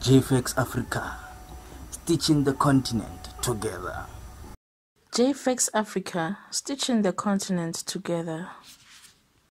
JFX Africa, stitching the continent together. JFX Africa, stitching the continent together.